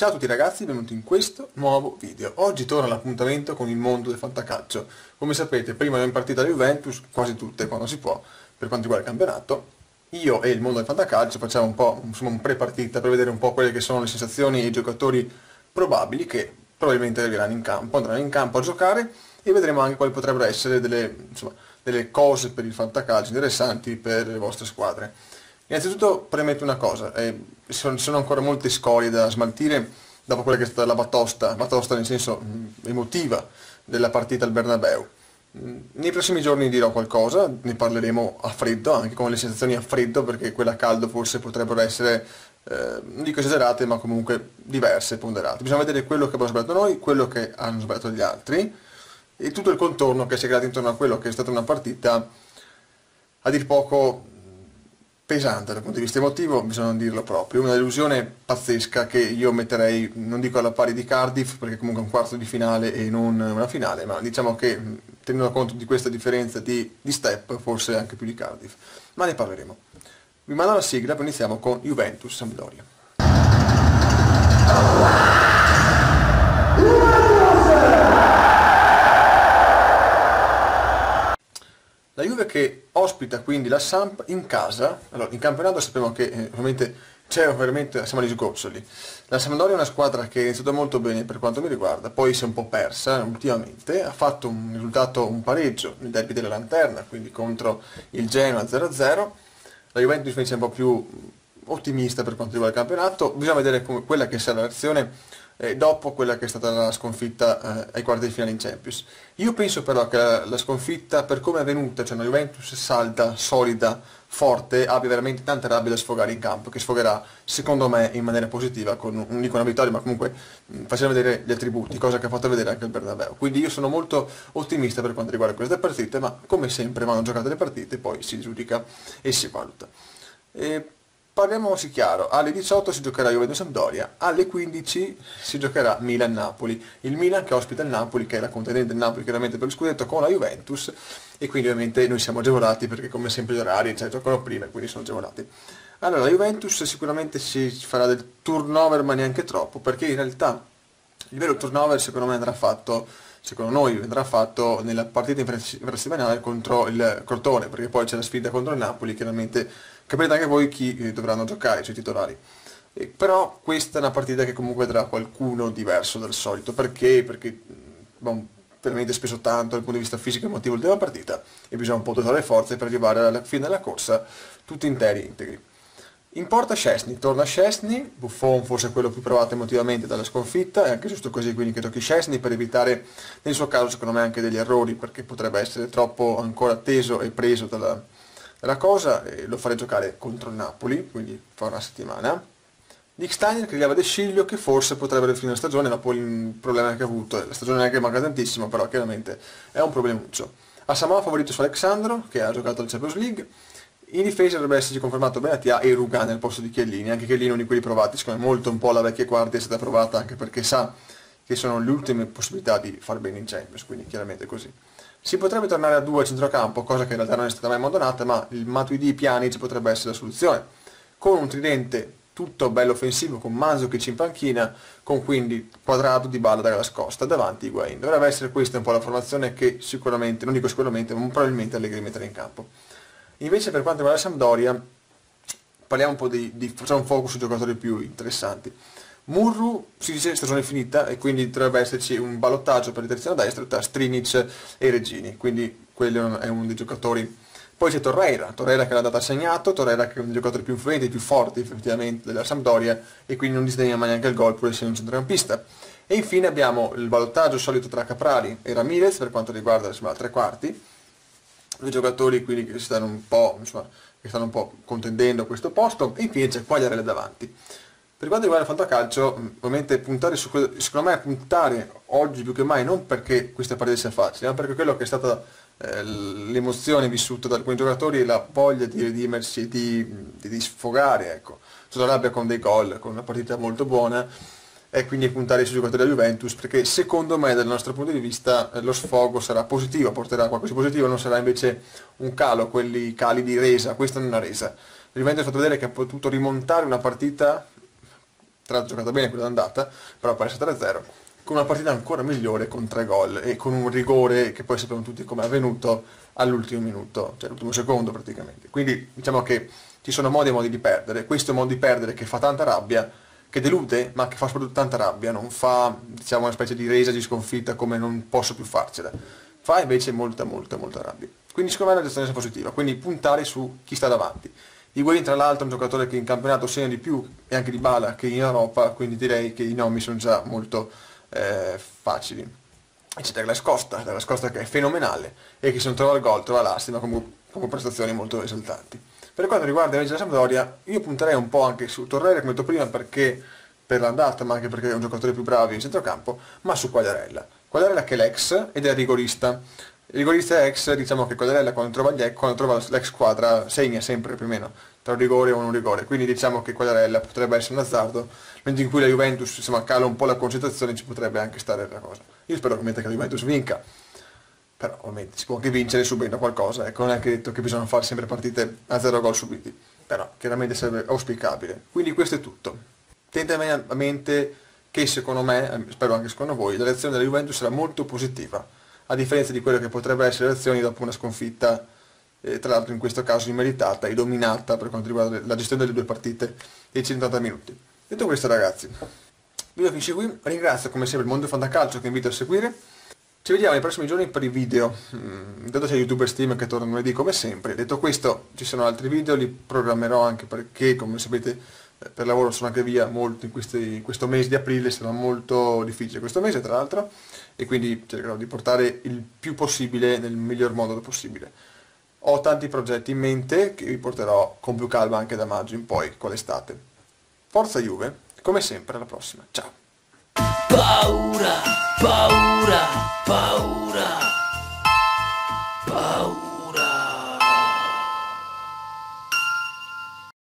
Ciao a tutti ragazzi, benvenuti in questo nuovo video. Oggi torna l'appuntamento con il mondo del fantacalcio. Come sapete, prima abbiamo partita la Juventus, quasi tutte quando si può, per quanto riguarda il campionato. Io e il mondo del fantacalcio facciamo un po' insomma, un pre-partita per vedere un po' quelle che sono le sensazioni e i giocatori probabili che probabilmente arriveranno in campo, andranno in campo a giocare e vedremo anche quali potrebbero essere delle, insomma, delle cose per il fantacalcio interessanti per le vostre squadre. Innanzitutto premetto una cosa, eh, sono, ancora molte scorie da smaltire dopo quella che è stata la batosta, batosta nel senso mh, emotiva della partita al Bernabeu. Nei prossimi giorni dirò qualcosa, ne parleremo a freddo, anche con le sensazioni a freddo, perché quella a caldo forse potrebbero essere, eh, non dico esagerate, ma comunque diverse, ponderate. Bisogna vedere quello che abbiamo sbagliato noi, quello che hanno sbagliato gli altri, e tutto il contorno che si è creato intorno a quello che è stata una partita a dir poco pesante dal punto di vista emotivo, bisogna dirlo proprio, una delusione pazzesca che io metterei, non dico alla pari di Cardiff, perché comunque è un quarto di finale e non una finale, ma diciamo che tenendo conto di questa differenza di, di step, forse anche più di Cardiff. Ma ne parleremo. Vi mando la sigla, poi iniziamo con Juventus Sampdoria. Juve che ospita quindi la Samp in casa, allora in campionato sappiamo che eh, ovviamente c'è veramente, siamo agli sgoccioli. La Sampdoria è una squadra che è iniziata molto bene per quanto mi riguarda, poi si è un po' persa ultimamente, ha fatto un risultato, un pareggio nel derby della Lanterna, quindi contro il Genoa 0-0. La Juventus invece è un po' più ottimista per quanto riguarda il campionato, bisogna vedere come, quella che sarà la reazione eh, dopo quella che è stata la sconfitta eh, ai quarti di finale in Champions. Io penso però che la, la sconfitta, per come è avvenuta, cioè una Juventus salda, solida, forte, abbia veramente tanta rabbia da sfogare in campo, che sfogherà, secondo me, in maniera positiva, con non dico una vittoria, ma comunque mh, facendo vedere gli attributi, cosa che ha fatto vedere anche il Bernabeu. Quindi io sono molto ottimista per quanto riguarda queste partite, ma come sempre vanno giocate le partite, poi si giudica e si valuta. E Parliamoci chiaro, alle 18 si giocherà Juventus-Sampdoria, alle 15 si giocherà Milan-Napoli. Il Milan che ospita il Napoli, che è la contendente del Napoli chiaramente per il scudetto con la Juventus, e quindi ovviamente noi siamo agevolati perché come sempre gli orari cioè, giocano prima e quindi sono agevolati. Allora, la Juventus sicuramente si farà del turnover, ma neanche troppo, perché in realtà il vero turnover secondo me andrà fatto secondo noi andrà fatto nella partita infrasettimanale contro il Crotone, perché poi c'è la sfida contro il Napoli, chiaramente capirete anche voi chi eh, dovranno giocare, cioè i titolari. Eh, però questa è una partita che comunque vedrà qualcuno diverso dal solito, perché? Perché bon, veramente speso tanto dal punto di vista fisico e emotivo l'ultima partita e bisogna un po' dotare le forze per arrivare alla fine della corsa tutti interi integri. In porta Scesni, torna Scesni, Buffon forse quello più provato emotivamente dalla sconfitta, è anche giusto così quindi che tocchi Scesni per evitare nel suo caso secondo me anche degli errori perché potrebbe essere troppo ancora atteso e preso dalla, dalla cosa e lo farei giocare contro il Napoli, quindi fra una settimana. Dick Steiner che rileva De Sciglio che forse potrebbe finire la stagione dopo il problema che ha avuto, la stagione neanche manca tantissimo però chiaramente è un problemuccio. A Samoa favorito su Alexandro che ha giocato al Champions League in difesa dovrebbe esserci confermato Benatia e Ruga nel posto di Chiellini, anche Chiellini è uno di quelli provati, secondo me molto un po' la vecchia guardia è stata provata anche perché sa che sono le ultime possibilità di far bene in Champions, quindi chiaramente così. Si potrebbe tornare a due a centrocampo, cosa che in realtà non è stata mai abbandonata, ma il Matuidi Pjanic potrebbe essere la soluzione. Con un tridente tutto bello offensivo, con Mandzukic in panchina, con quindi quadrato di balla dalla scosta, davanti Higuain. Dovrebbe essere questa un po' la formazione che sicuramente, non dico sicuramente, ma probabilmente Allegri metterà in campo. Invece per quanto riguarda Sampdoria, parliamo un po' di, di facciamo un focus sui giocatori più interessanti. Murru si dice stagione finita e quindi dovrebbe esserci un ballottaggio per il terzino a destra tra Strinic e Regini, quindi quello è uno dei giocatori. Poi c'è Torreira, Torreira che l'ha dato assegnato, Torreira che è uno dei giocatori più influenti, più forti effettivamente della Sampdoria e quindi non disdegna mai neanche il gol pur essendo un centrocampista. E infine abbiamo il ballottaggio solito tra Caprari e Ramirez per quanto riguarda insomma, tre quarti, due giocatori quindi che stanno un po', insomma, che stanno un po' contendendo questo posto e infine c'è Quagliarella davanti. Per quanto riguarda il fantacalcio, ovviamente puntare su quello, secondo me puntare oggi più che mai non perché queste partite sia facile, ma perché quello che è stata eh, l'emozione vissuta da alcuni giocatori, la voglia di redimersi, di, di, di sfogare, ecco, sulla rabbia con dei gol, con una partita molto buona, e quindi puntare sui giocatori della Juventus perché secondo me dal nostro punto di vista eh, lo sfogo sarà positivo, porterà qualcosa di positivo, non sarà invece un calo, quelli cali di resa, questa non è una resa. La Juventus ha fatto vedere che ha potuto rimontare una partita tra l'altro giocata bene quella d'andata, però per essere 3-0, con una partita ancora migliore con tre gol e con un rigore che poi sappiamo tutti come è avvenuto all'ultimo minuto, cioè l'ultimo secondo praticamente. Quindi diciamo che ci sono modi e modi di perdere, questo è un modo di perdere che fa tanta rabbia, che delude, ma che fa soprattutto tanta rabbia, non fa diciamo una specie di resa di sconfitta come non posso più farcela, fa invece molta molta molta rabbia. Quindi secondo me è una gestione positiva, quindi puntare su chi sta davanti. Higuain tra l'altro è un giocatore che in campionato segna di più e anche di Bala che in Europa, quindi direi che i nomi sono già molto eh, facili. E c'è Douglas Costa, Douglas Costa che è fenomenale e che se non trova il gol trova l'astima come, come prestazioni molto esaltanti. Per quanto riguarda invece la Sampdoria, io punterei un po' anche su Torreira, come detto prima, perché per l'andata, ma anche perché è un giocatore più bravo in centrocampo, ma su Quagliarella. Quagliarella che è l'ex ed è rigorista. Il rigorista ex, diciamo che Quagliarella quando trova, gli, quando trova l'ex squadra segna sempre più o meno tra un rigore e un rigore, quindi diciamo che Quagliarella potrebbe essere un azzardo, mentre in cui la Juventus insomma, cala un po' la concentrazione ci potrebbe anche stare la cosa. Io spero ovviamente che la Juventus vinca, però ovviamente si può anche vincere subendo qualcosa, ecco non è che detto che bisogna fare sempre partite a zero gol subiti, però chiaramente sarebbe auspicabile. Quindi questo è tutto. Tenete a mente che secondo me, spero anche secondo voi, la reazione della Juventus sarà molto positiva a differenza di quello che potrebbe essere le azioni dopo una sconfitta, eh, tra l'altro in questo caso immeritata e dominata per quanto riguarda la gestione delle due partite dei 180 minuti. Detto questo ragazzi, video finisce qui, ringrazio come sempre il mondo fantacalcio che invito a seguire, ci vediamo nei prossimi giorni per i video, mm, intanto c'è youtuber Steam che torna lunedì come sempre, detto questo ci sono altri video, li programmerò anche perché come sapete per lavoro sono anche via molto in, questi, in questo mese di aprile, sarà molto difficile questo mese tra l'altro e quindi cercherò di portare il più possibile nel miglior modo possibile. Ho tanti progetti in mente che vi porterò con più calma anche da maggio in poi con l'estate. Forza Juve, come sempre alla prossima, ciao! Paura!